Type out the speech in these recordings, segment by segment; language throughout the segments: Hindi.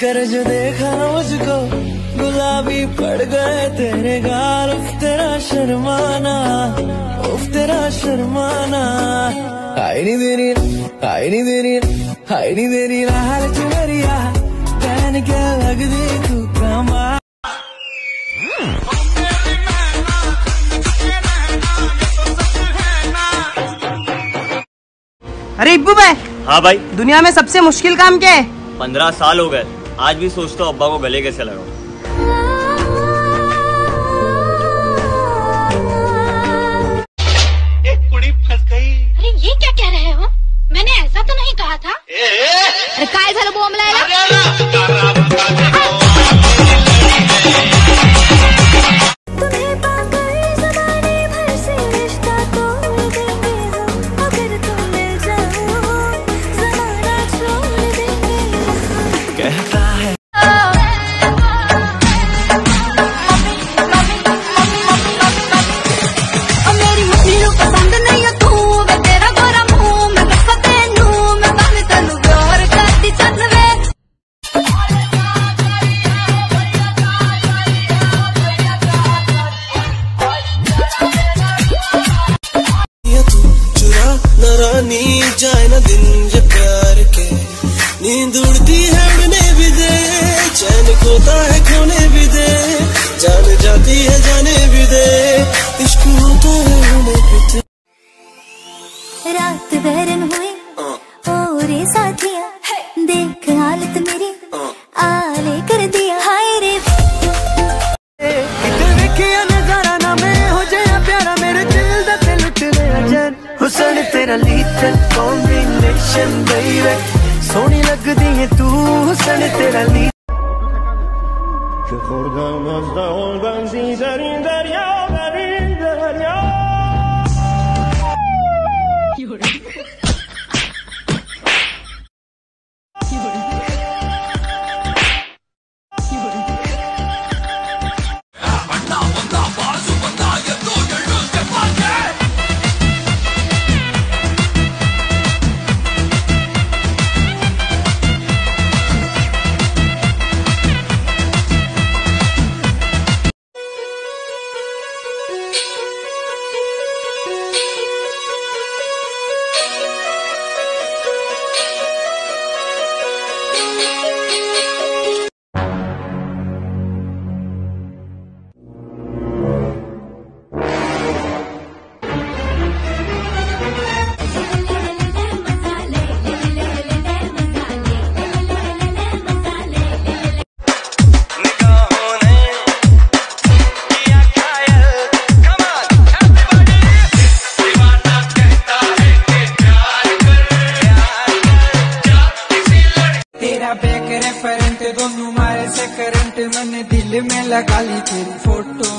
कर जो देखा मुझको, गुलाबी पड़ गए तेरे गाल। उफ, तेरा शर्माना, उफ, तेरा शर्माना। हाय नी तेरी हाय नी तेरी हाय नी तेरी लाल चुनरिया, पहन के लगदी तू कमाल। अरे इब्बू भाई। हाँ भाई। दुनिया में सबसे मुश्किल काम क्या है? पंद्रह साल हो गए। आज भी सोचता हूँ अब्बा को गले कैसे लगाऊँ। अरे ये क्या कह रहे हो? मैंने ऐसा तो नहीं कहा था। अरे ਤੇਰਾ ਲੀਟਲ ਕੰਬੀਨੇਸ਼ਨ ਬੇਬੀ ਸੋਹਣੀ ਲੱਗਦੀ ਹੈ ਤੂੰ ਹੁਸਨ ਤੇਰਾ ਲੀ तेरा दिल में लगा ली तेरी फोटो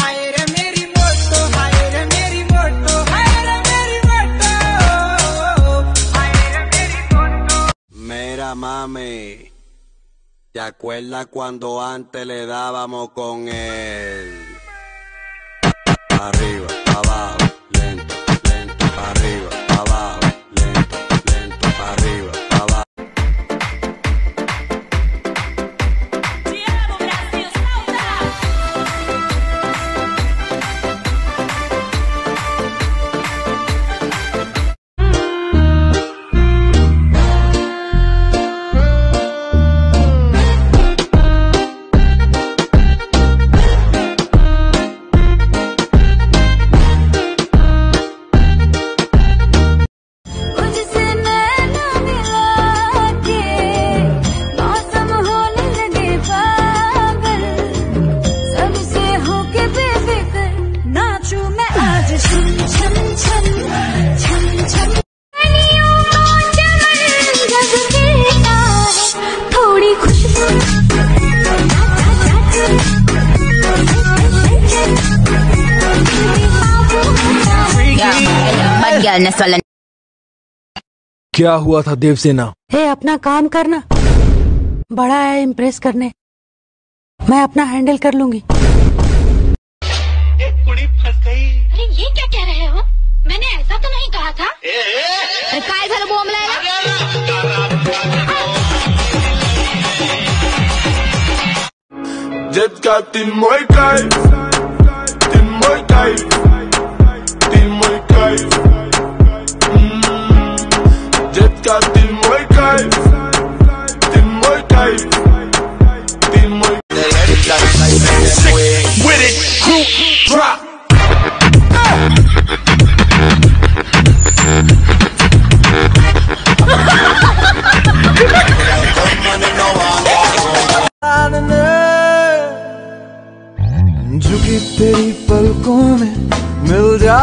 हाय रे मेरी मोटो हाय रे मेरी मोटो हाय रे मेरी मोटो हाय रे मेरी मोटो Mira, mami, ¿te acuerdas cuando antes le dábamos con él? Arriba, क्या हुआ था देवसेना? हे अपना काम करना। बड़ा है इम्प्रेस करने। मैं अपना हैंडल कर लूँगी। ये कुड़ी फंस गई। अरे ये क्या Dziecka, ty mój kajf Ty mój kajf Ty mój kajf mm. Dziecka, ty mój kajf Ty mój kajf Ty mój Sick With it, group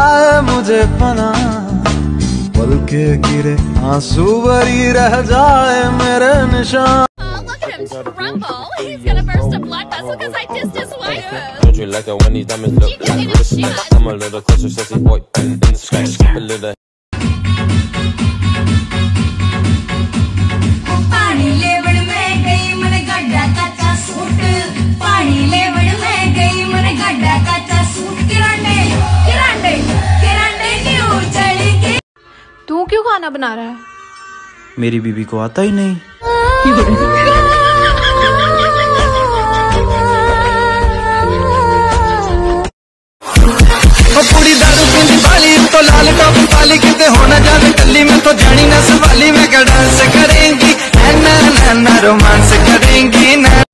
जाए मुझे पना पल के गिरे आँसू भरी रह जाए मेरे निशान. Don't you like it when these diamonds look like wristbands? Come a little closer, sexy boy, and in the sky, skip a little. पानी लेवड़ में गई मन गड्ढा कच्चा खाना बना रहा है। मेरी बीबी को आता ही नहीं। पूरी दारू पीली तो लाल टॉप वाली कितने होना जाने गली में तो जानी ना सवाली में डांस करेंगी ना ना ना रोमांस करेंगी ना।